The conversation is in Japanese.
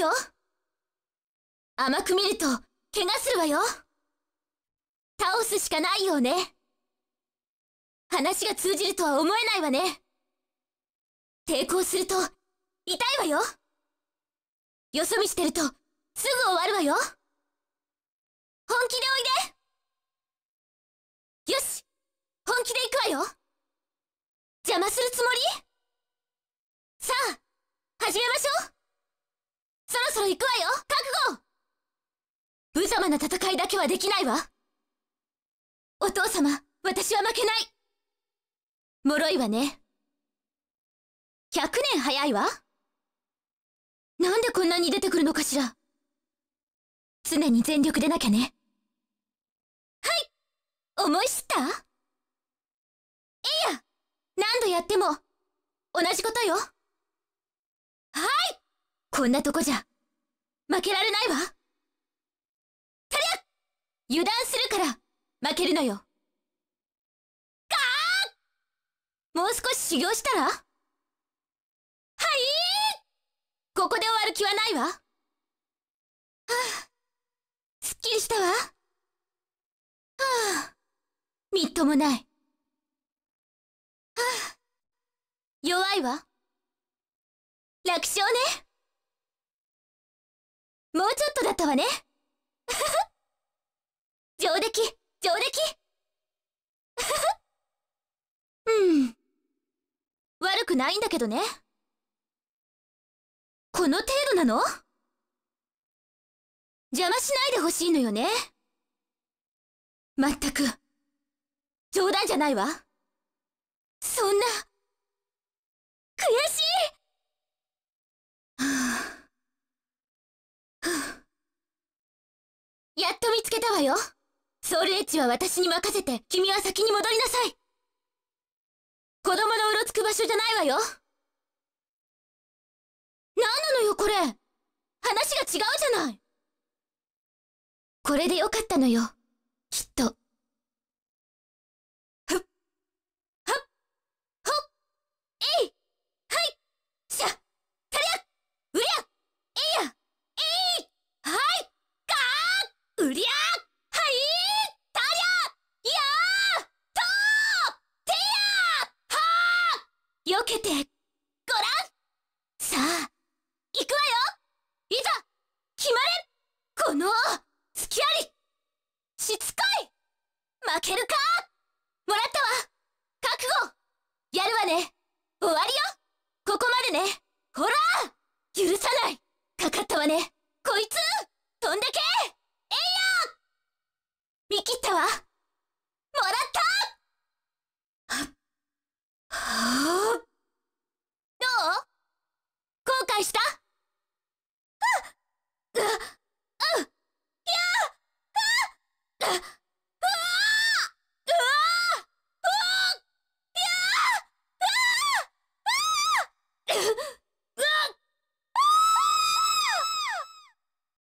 よ。甘く見ると怪我するわよ。倒すしかないようね。話が通じるとは思えないわね。抵抗すると痛いわよ。よそ見してるとすぐ終わるわよ。本気でおいで。よし。本気で行くわよ。邪魔するつもり？さあ始めましょう。行くわよ。覚悟。無様な戦いだけはできないわ。お父様私は負けない。脆いわね。100年早いわ。なんでこんなに出てくるのかしら。常に全力でなきゃね。はい。思い知った？いいや。何度やっても同じことよ。はい。こんなとこじゃ。負けられないわ。タリア油断するから負けるのよ。かーもう少し修行したら？はい！ここで終わる気はないわ。はあすっきりしたわ。はあみっともない。はあ弱いわ。楽勝ね。もうちょっとだったわね。上出来上出来。うん。悪くないんだけどね。この程度なの？邪魔しないでほしいのよね。まったく。冗談じゃないわそんな悔しいやっと見つけたわよ。ソウルエッジは私に任せて君は先に戻りなさい。子供のうろつく場所じゃないわよ。何なのよこれ。話が違うじゃない。これでよかったのよ。きっと。よけて、ごらんさあ、行くわよ。いざ、決まれ。この、隙あり。しつこい。負けるか。もらったわ。覚悟。やるわね。終わりよ。ここまでね。ほら。許さない。かかったわね。こいつ。飛んでけ。だ